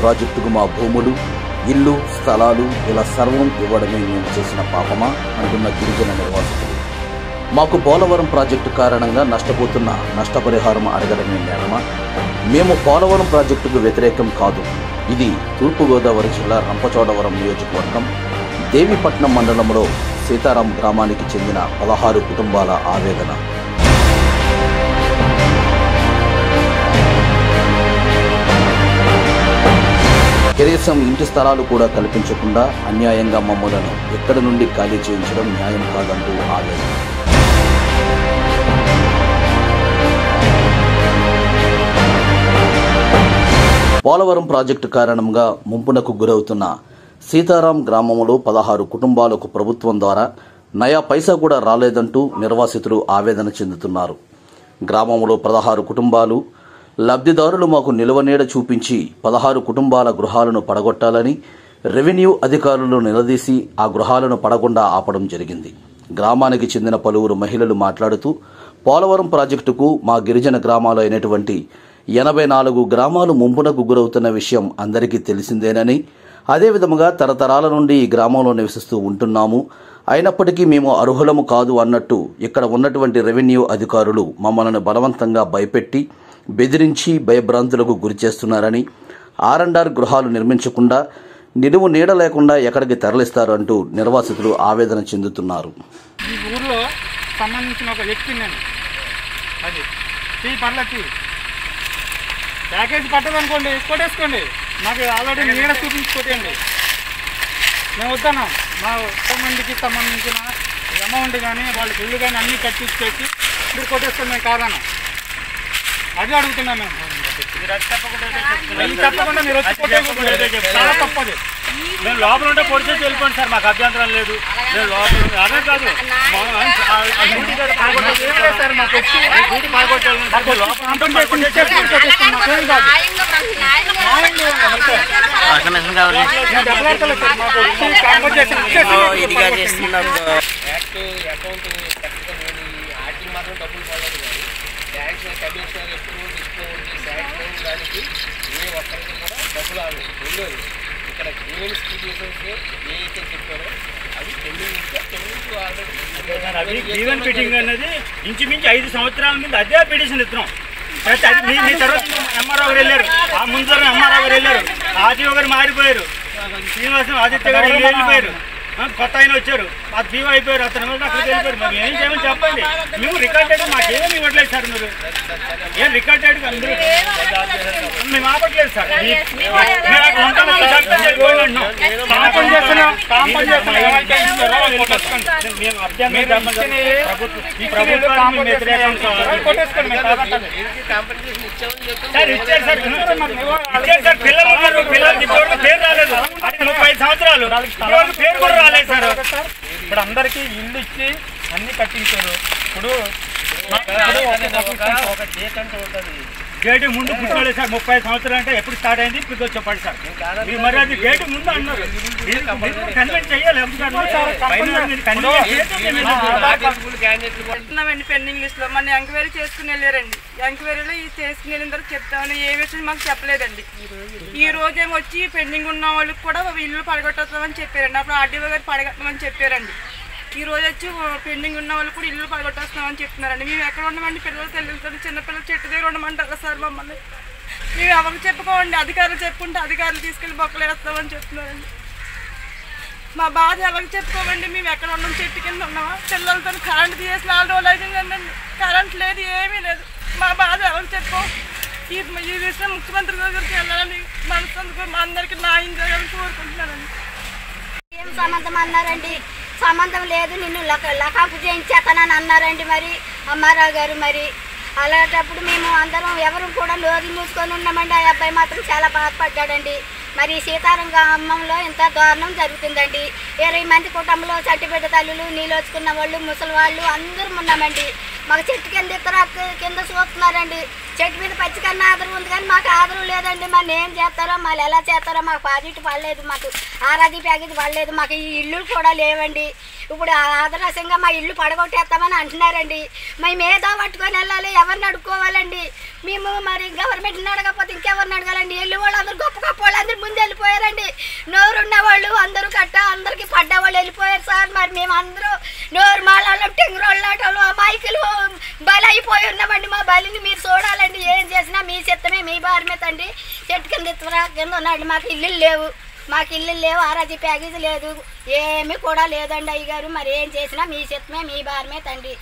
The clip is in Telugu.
ప్రాజెక్టుకు మా భూములు ఇల్లు స్థలాలు ఇలా సర్వం ఇవ్వడమే మేము చేసిన పాపమా? అంటున్న గిరిజన నిర్వాసితులు. మాకు పోలవరం ప్రాజెక్టు కారణంగా నష్టపోతున్న నష్టపరిహారం అడగడమే నేరమా? మేము పోలవరం ప్రాజెక్టుకు వ్యతిరేకం కాదు. ఇది తూర్పుగోదావరి జిల్లా రంపచోడవరం నియోజకవర్గం. దేవీపట్నం మండలంలో సీతారాం గ్రామానికి చెందిన పదహారు కుటుంబాల ఆవేదన. కనీసం ఇంటి స్థలాలు కూడా కల్పించకుండా అన్యాయంగా మమ్మలను ఎక్కడి నుండి ఖాళీ చేయించడం న్యాయం కాదంటూ ఆవేదన. పోలవరం ప్రాజెక్టు కారణంగా ముంపునకు గురవుతున్న సీతారాం గ్రామంలో పదహారు కుటుంబాలకు ప్రభుత్వం ద్వారా నయా పైసా కూడా రాలేదంటూ నిర్వాసితులు ఆవేదన చెందుతున్నారు. గ్రామంలో పదహారు కుటుంబాలు లబ్ధిదారులు మాకు నిలవనీడ చూపించి పదహారు కుటుంబాల గృహాలను పడగొట్టాలని రెవెన్యూ అధికారులు నిలదీసి ఆ గృహాలను పడకుండా ఆపడం జరిగింది. గ్రామానికి చెందిన పలువురు మహిళలు మాట్లాడుతూ పోలవరం ప్రాజెక్టుకు మా గిరిజన గ్రామాలు అయినటువంటి ఎనభై నాలుగు గ్రామాలు ముంపునకు గురవుతున్న విషయం అందరికీ తెలిసిందేనని అదేవిధముగా తరతరాల నుండి ఈ గ్రామంలో నివసిస్తూ ఉంటున్నాము. అయినప్పటికీ మేము అర్హులము కాదు అన్నట్టు ఇక్కడ ఉన్నటువంటి రెవెన్యూ అధికారులు మమ్మల్ని బలవంతంగా భయపెట్టి బెదిరించి భయభ్రాంతులకు గురి చేస్తున్నారని ఆర్ఎండ్ఆర్ గృహాలు నిర్మించకుండా నిలువు నీడ లేకుండా ఎక్కడికి తరలిస్తారు అంటూ నిర్వాసితులు ఆవేదన చెందుతున్నారు. ఈ ఊర్లో సంబంధించిన ఒక వ్యక్తి నేను అది టీ పర్ల టీ ప్యాకేజ్ పట్టదనుకోండి కొట్టేసుకోండి. నాకు ఆల్రెడీ నీడ చూపించి మేము వద్దన్నాం. మా మందికి సంబంధించిన అమౌంట్ కానీ వాళ్ళ ఇల్లు కానీ అన్నీ కట్టించేసి మీరు కొట్టేస్తాం మేము కాదన్నా. అది అడుగుతున్నాం మేము తప్పకుండా మీరు వచ్చి. చాలా తప్పది మేము లోపల ఉంటే పొడిచేసి వెళ్ళిపోండి సార్ మాకు అభ్యంతరం లేదు మేము లోపల అదే కాదు మా- ఆ- ఆ డ్యూటీ కాదు, పడగొట్టాలి. ఏం లేదు సార్ మాకు వచ్చి ఈ డ్యూటీ పడగొట్టాలి. మాకు లోపల అంతం చేసి ఇచ్చేసి కొట్టేసుకున్నాం. మాకేం కాదు. న్యాయం చేయాలి అంతే. నేను దెబ్బలాడతలేదు సార్. మాకు వచ్చి కాంపన్సేషన్ ఇచ్చేసి పడగొట్టండి. యాక్ట్ అకౌంట్ నేను మాత్రం డబ్బులు కానీ కమిషనర్ ఎప్పుడు డిస్కౌంట్ శాంక్షన్ దానికి ఏ ఒక్కరికి కూడా డబ్బులు రాలేదు ఉండదు ఇక్కడ గ్రీవెన్స్ పిటిషన్స్ ఏదైతే చెప్పారో అవి పెండింగ్ ఇస్తే పెండింగ్ సార్, అది ఈవెన్ ఫిట్టింగ్ అనేది ఇంచుమించు ఐదు సంవత్సరాల మీద అదే పిటిషన్ ఇస్తున్నాం. మీ తర్వాత ఎంఆర్ఓ గారు వెళ్ళారు. ఆ ముందు ఎంఆర్ఓ గారు వెళ్ళారు. ఆర్టీఓ గారు మారిపోయారు. శ్రీనివాసం ఆదిత్య గారు వెళ్ళిపోయారు. కొత్త ఆయన వచ్చారు ఆ దీవ అయిపోయారు అతను వల్ల అక్కడ వెళ్ళిపోయారు మరి ఏం చేయమని చెప్పండి. మేము రికార్డెడ్ మాకేమీ ఇవ్వట్లేదు సార్ మీరు. ఏం రికార్డెడ్ అందరూ మేము ఆపట్లేదు సార్. చేస్తున్నా. చేస్తున్నా. ఇస్తారో వాళ్ళు కొట్టేసుకోండి. మేము. ప్రభుత్వం- వ్యతిరేకం. కొట్టేసుకోండి సార్ ఇచ్చారు సార్. ఇచ్చారు సార్. పిల్లలు ఉన్నారు. పిల్లలకి పేరు రాలేదు. అది ముప్పై సంవత్సరాలు. పేరు కూడా రాలేదు సార్. ఇప్పుడు అందరికీ ఇల్లు ఇచ్చి అన్ని కట్టించారు. ఇప్పుడు ఇప్పుడు ఒక- డేట్ అంటూ ఉంటుంది. గేటు ముందు పుట్టుకోలేదు సార్. ముప్పై ఐదు సంవత్సరాలు అంటే ఎప్పుడు స్టార్ట్ అయింది? ఇప్పుడు చెప్పండి సార్. మీరు మరి అది గేటు ముందు అన్నారు. చేయాలి. పెండింగ్ లిస్ట్లో మన ఎంక్వైరీ చేసుకుని వెళ్ళారండి. ఎంక్వైరీలో ఈ చేసుకుని వెళ్ళిన తర్వాత చెప్తామని ఏ విషయం మాకు చెప్పలేదండి. ఈ రోజు ఏమో వచ్చి పెండింగ్ ఉన్న వాళ్ళకి కూడా ఇల్లు పడగొట్టమని చెప్పారండి. అప్పుడు ఆర్డీఓ గారు పడగొట్టమని చెప్పారండి. ఈ రోజు వచ్చి పెండింగ్ ఉన్న వాళ్ళు కూడా ఇల్లు పడగొట్టేస్తున్నామని చెప్తున్నారండి. మేము ఎక్కడ ఉండమండి పిల్లలు తల్లిదండ్రులు చిన్నపిల్లలు చెట్టు దగ్గర ఉండమంటారు సార్ మమ్మల్ని? మేము ఎవరికి చెప్పుకోమండి? అధికారులు చెప్పుకుంటే అధికారులు తీసుకెళ్ళి బొక్కలు వేస్తామని చెప్తున్నారండి. మా బాధ ఎవరికి చెప్పుకోమండి? మేము ఎక్కడ ఉన్నాం? చెట్టు కింద ఉన్నామా? పిల్లలతో కరెంట్ తీసేసి నాలుగు రోజులు అవుతుందండి కరెంట్ లేదు ఏమీ లేదు. మా బాధ ఎవరికి చెప్పుకో ఈ ఈ విషయం ముఖ్యమంత్రి దగ్గరికి వెళ్ళాలని మనసు మా అందరికి న్యాయం చేయాలని కోరుకుంటున్నానండి. ఏం సంబంధం అన్నారండి? సంబంధం లేదు నిన్ను లక లకాపు చేయించేస్తానని అన్నారండి మరి అమ్మారావు గారు మరి. అలాంటప్పుడు మేము అందరం ఎవరు కూడా నోరు మూసుకొని ఉన్నామండి ఆ అబ్బాయి మాత్రం చాలా బాధపడ్డాడండి. మరి సీతారాం గ్రామంలో ఇంత దారుణం జరుగుతుందండి. ఇరవై మంది కుటుంబంలో చట్టిబిడ్డ తల్లులు నీళ్ళొచ్చుకున్న వాళ్ళు ముసలి వాళ్ళు అందరం ఉన్నామండి. మాకు చెట్టు కింద ఇతర కింద చూస్తున్నారండి. చెట్టు మీద పచ్చి కన్నా ఆదరం ఉంది కానీ మాకు ఆదరం లేదండి. మరి ఏం చేస్తారో మళ్ళీ ఎలా చేస్తారో మాకు ప్రాజెక్టు పడలేదు మాకు. ఆరాధి ప్యాకెట్ పడలేదు. మాకు ఈ ఇల్లు కూడా లేవండి. ఇప్పుడు ఆదర్శంగా మా ఇల్లు పడగొట్టేస్తామని అంటున్నారండి. మేము ఏదో పట్టుకొని వెళ్ళాలి ఎవరిని అడుక్కోవాలండి. మేము మరి గవర్నమెంట్ని అడగకపోతే ఇంకెవరిని అడగాలండి? వెళ్ళి వాళ్ళు అందరూ గొప్ప గొప్ప వాళ్ళు అందరూ ముందు వెళ్ళిపోయారండి. నోరున్న వాళ్ళు అందరూ కట్ట అందరికీ పడ్డ వాళ్ళు వెళ్ళిపోయారు సార్. మరి మేము అందరూ నోరు మాలాళ్ళం టెంగురోళ్ళాటలు బలి అయిపోయి ఉన్నామండి మా బలిని. మీరు చూడాలండి ఏం చేసినా మీ చిత్తమే మీ బారమే తండ్రి. చెట్టు కింద ఇత్తరా కింద ఉన్నాడు. మాకు ఇల్లు లేవు. మాకు ఇల్లు లేవు ఆరాజీ ప్యాకేజ్ లేదు. ఏమీ కూడా లేదండి అయ్యగారు. మరి ఏం చేసినా మీ చిత్తమే మీ బారమే తండ్రి.